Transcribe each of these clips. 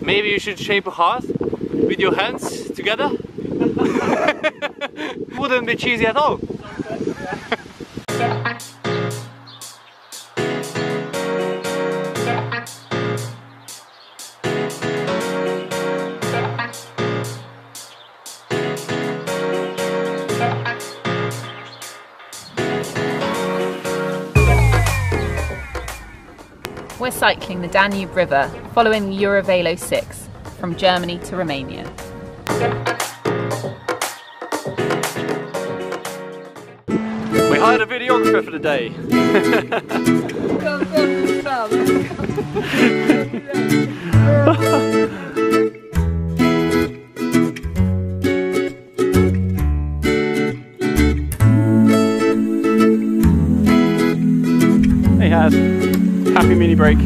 Maybe you should shape a heart with your hands together. Wouldn't be cheesy at all. We're cycling the Danube River following the Eurovelo 6 from Germany to Romania. We hired a videographer for the day. Hey Haz, happy mini break.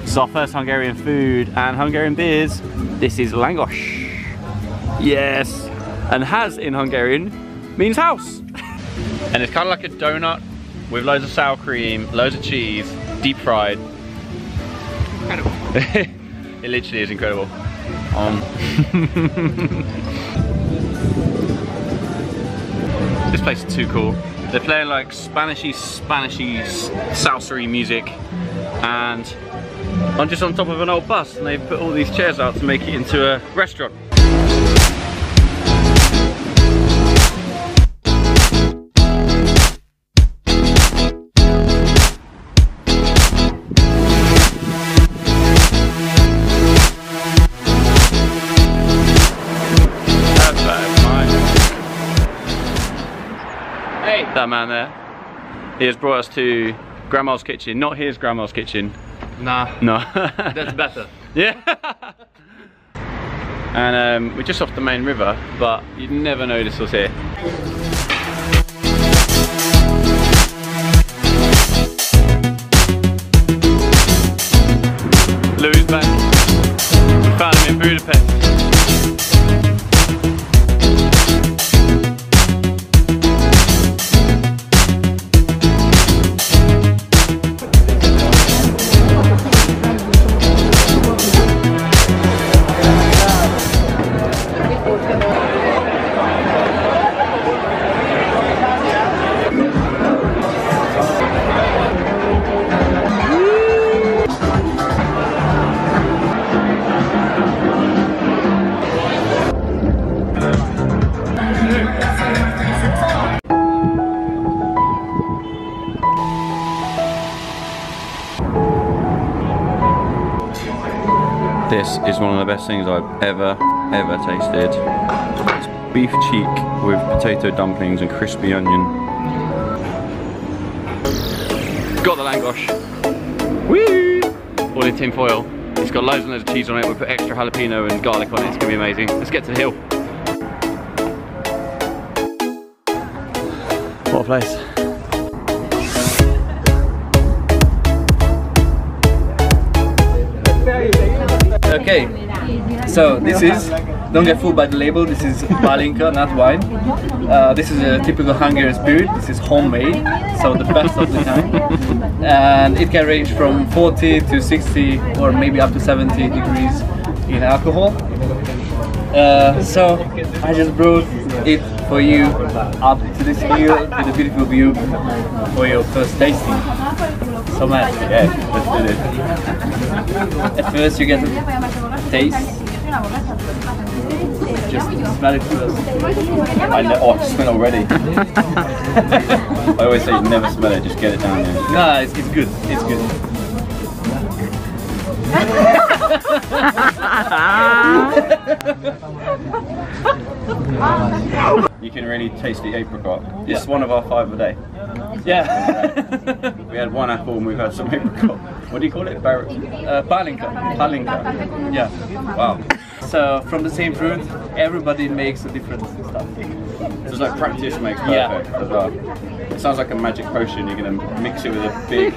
this is our first Hungarian food and Hungarian beers. This is Langos. Yes, and has in Hungarian means house. and it's kind of like a donut with loads of sour cream, loads of cheese, deep fried. Incredible. it literally is incredible. Um, this place is too cool. They're playing like Spanishy, Spanishy, salsery music and I'm just on top of an old bus and they've put all these chairs out to make it into a restaurant. That man there. He has brought us to Grandma's kitchen, not his Grandma's kitchen. Nah, No. that's better. yeah. and um, we're just off the main river, but you'd never know this was here. This is one of the best things I've ever, ever tasted. It's beef cheek with potato dumplings and crispy onion. Got the langosh. Woo! All in tin foil. It's got loads and loads of cheese on it. We put extra jalapeno and garlic on it. It's gonna be amazing. Let's get to the hill. What a place. Okay, so this is, don't get fooled by the label, this is Palinka, not wine. Uh, this is a typical Hungarian spirit, this is homemade, so the best of the kind. And it can range from 40 to 60 or maybe up to 70 degrees in alcohol. Uh, so I just brought it for you up to this hill with a beautiful view for your first tasting. So man, yeah, let's do this. At first you get a taste. Just smell it first. I know, oh, I smell already. I always say never smell it, just get it down there. No, it's, it's good. It's good. You can really taste the apricot. It's one of our five a day. Yeah. We had one apple and we've had some apricot. What do you call it? Bar- uh, palinka. Palinka. Yeah. Wow. So from the same fruit, everybody makes a different stuff. So it's like practice makes Yeah. perfect as well. It sounds like a magic potion. You're gonna mix it with a big,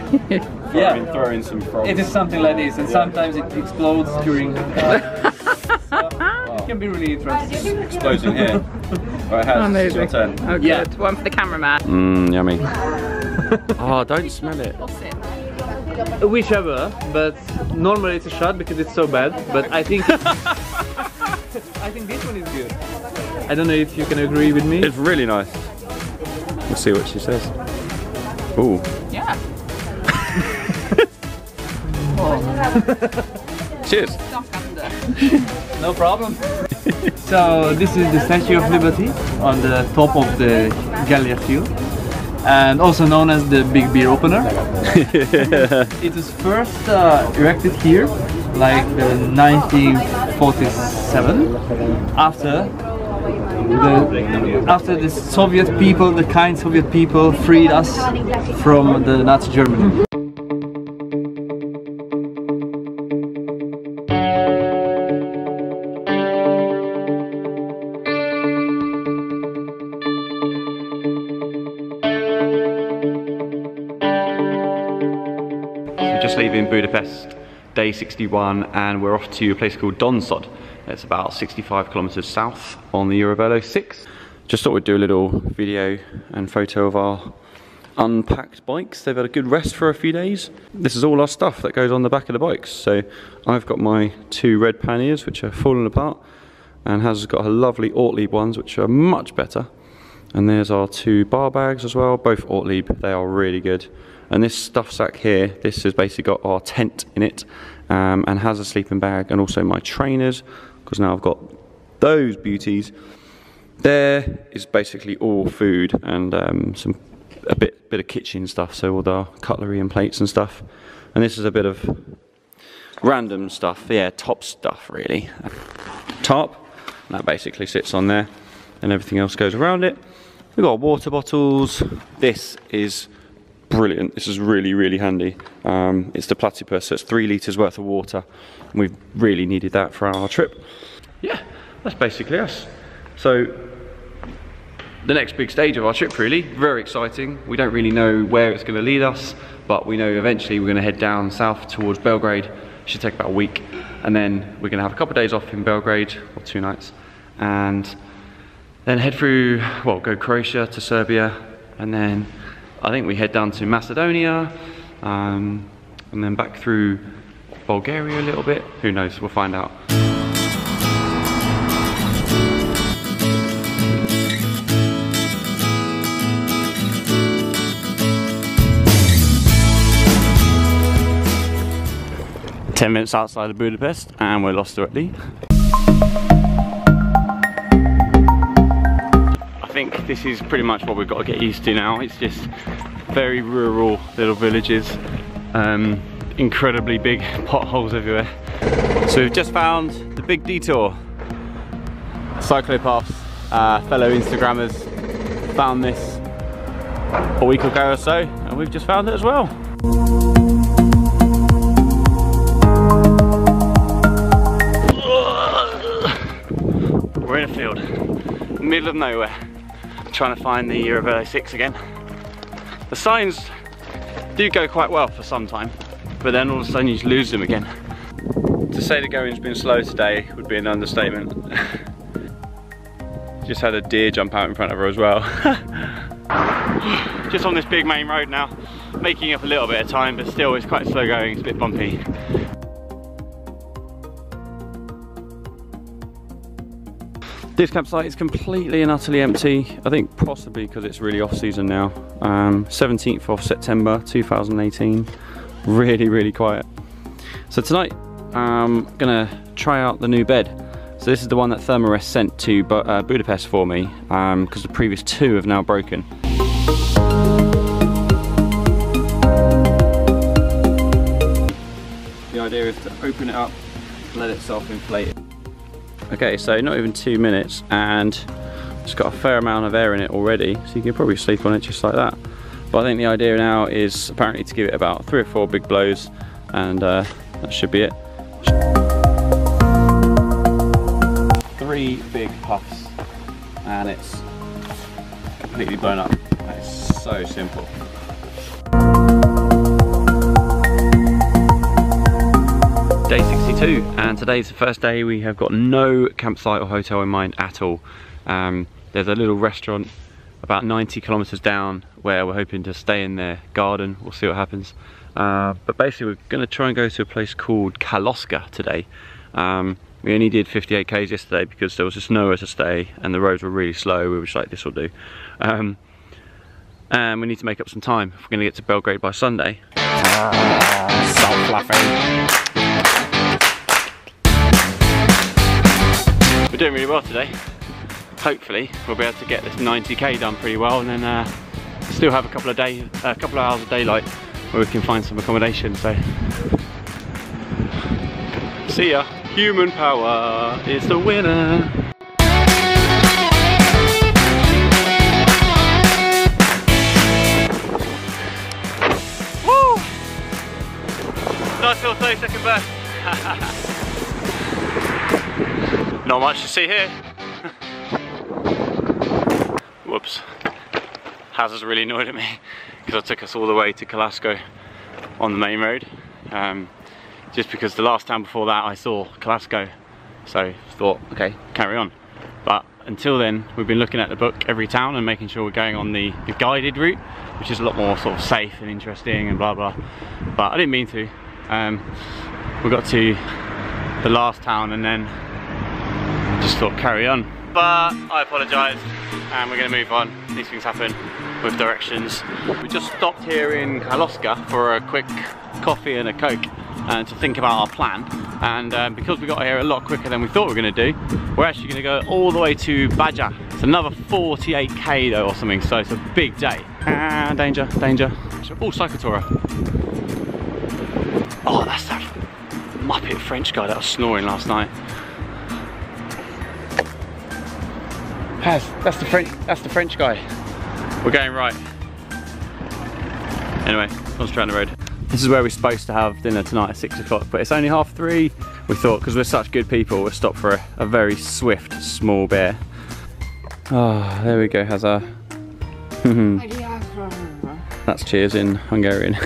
throw, Yeah. in, throw in some frogs. It is something like this, and sometimes it explodes during. Uh, so it can be really interesting. explosion here. Right, Haz, it's your turn. Oh, Yeah. good. One for the cameraman. Mmm, yummy. oh, don't smell it. It? whichever, but normally it's a shot because it's so bad. But I think I think this one is good. I don't know if you can agree with me. It's really nice. We'll see what she says. Ooh. Cheers. No problem. so this is the Statue of Liberty on the top of the Gellért Hill and also known as the Big Beer Opener. it was first uh, erected here like uh, 1947 after the, after the Soviet people, the kind Soviet people freed us from the Nazi Germany. Just leaving Budapest, day 61, and we're off to a place called Dömsöd. It's about 65 kilometers south on the Eurovelo 6. Just thought we'd do a little video and photo of our unpacked bikes. They've had a good rest for a few days. This is all our stuff that goes on the back of the bikes. So I've got my two red panniers, which are falling apart, and has got her lovely Ortlieb ones, which are much better. And there's our two bar bags as well, both Ortlieb. They are really good. And this stuff sack here, this has basically got our tent in it um, and has a sleeping bag and also my trainers because now I've got those beauties. There is basically all food and um, some a bit bit of kitchen stuff, so all the cutlery and plates and stuff. And this is a bit of random stuff, yeah, top stuff really. Top, that basically sits on there, and everything else goes around it. We've got water bottles. This is brilliant. This is really, really handy. Um, it's the platypus, so it's three litres worth of water. And we've really needed that for our trip. Yeah, that's basically us. So, the next big stage of our trip, really. Very exciting. We don't really know where it's going to lead us, but we know eventually we're going to head down south towards Belgrade. Should take about a week. And then we're going to have a couple of days off in Belgrade, or two nights. And then head through, well, go Croatia to Serbia, and then I think we head down to Macedonia, um, and then back through Bulgaria a little bit. Who knows? We'll find out. Ten minutes outside of Budapest, and we're lost directly. This is pretty much what we've got to get used to now. It's just very rural little villages, um, incredibly big potholes everywhere. So we've just found the big detour. Cyclopaths, uh, fellow Instagrammers found this a week ago or so, and we've just found it as well. We're in a field, middle of nowhere, trying to find the Eurovelo 6 again. The signs do go quite well for some time, but then all of a sudden you just lose them again. To say the going's been slow today would be an understatement. just had a deer jump out in front of her as well. just on this big main road now, making up a little bit of time, but still it's quite slow going, it's a bit bumpy. This campsite is completely and utterly empty. I think possibly because it's really off season now. Um, 17th of September 2018. Really, really quiet. So tonight I'm gonna try out the new bed. So this is the one that Thermarest sent to uh, Budapest for me because um, the previous two have now broken. The idea is to open it up, let it self-inflate. Okay, so not even two minutes and it's got a fair amount of air in it already, so you can probably sleep on it just like that. But I think the idea now is apparently to give it about three or four big blows and uh, that should be it. Three big puffs and it's completely blown up. It's so simple. Day 62 and today's the first day we have got no campsite or hotel in mind at all. Um, there's a little restaurant about 90 kilometers down where we're hoping to stay in their garden. We'll see what happens. Uh, but basically we're going to try and go to a place called Kalocsa today. Um, we only did 58 k's yesterday because there was just nowhere to stay and the roads were really slow. We were just like, this will do. Um, and we need to make up some time if we're going to get to Belgrade by Sunday. so fluffy. Doing really well today. Hopefully we'll be able to get this 90k done pretty well and then uh, still have a couple of days, a couple of hours of daylight where we can find some accommodation. So, see ya. Human power is the winner. Woo! Nice little 30 second burst. Not much to see here. Whoops. Haz has really annoyed at me because I took us all the way to Kalocsa on the main road. Um, just because the last time before that I saw Kalocsa. So thought, okay, carry on. But until then, we've been looking at the book every town and making sure we're going on the, the guided route, which is a lot more sort of safe and interesting and blah blah. But I didn't mean to. Um, we got to the last town and then just thought carry on. But I apologise and we're going to move on. These things happen with directions. We just stopped here in Kalocsa for a quick coffee and a coke and to think about our plan and um, because we got here a lot quicker than we thought we were going to do we're actually going to go all the way to Baja it's another 48k though or something so it's a big day ah danger danger oh Cyclotora oh that's that muppet French guy that was snoring last night Has, that's the French that's the French guy we're going right anyway concentrate on the road this is where we're supposed to have dinner tonight at six o'clock, but it's only half three. We thought, because we're such good people, we'll stop for a, a very swift small beer. Ah, oh, there we go, Hazar. That's cheers in Hungarian.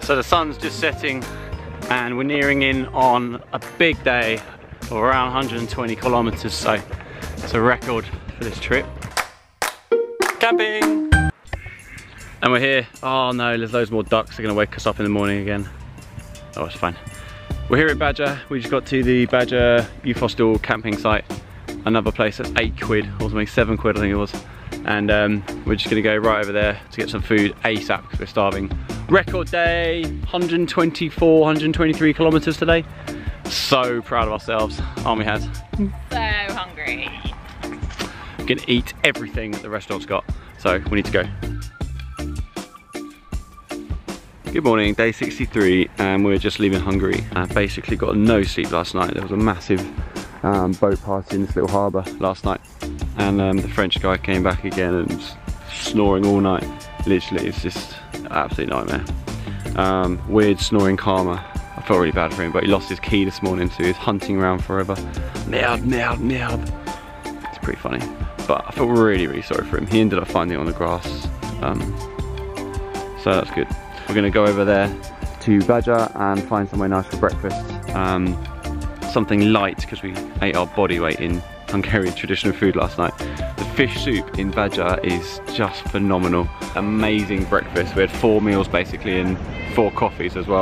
so the sun's just setting and we're nearing in on a big day of around 120 kilometers, so it's a record for this trip. Camping! And we're here. Oh no, there's loads more ducks. They're gonna wake us up in the morning again. Oh, it's fine. We're here at Baja. We just got to the Baja Youth camping site. Another place that's eight quid, or something, seven quid I think it was. And um, we're just gonna go right over there to get some food ASAP because we're starving. Record day, 124, 123 kilometers today. So proud of ourselves, aren't we, Haz? So hungry. We're gonna eat everything that the restaurant's got. So we need to go. Good morning, day 63 and we're just leaving Hungary. I basically got no sleep last night. There was a massive um, boat party in this little harbour last night and um, the French guy came back again and snoring all night. Literally, it's just an absolute nightmare. Um, weird snoring karma. Felt really bad for him, but he lost his key this morning so he's hunting around forever. Merde, merde, merde. It's pretty funny. But I felt really, really sorry for him. He ended up finding it on the grass. Um, so that's good. We're going to go over there to Baja and find somewhere nice for breakfast. Um, something light because we ate our body weight in Hungarian traditional food last night. The fish soup in Baja is just phenomenal. Amazing breakfast. We had four meals basically and four coffees as well.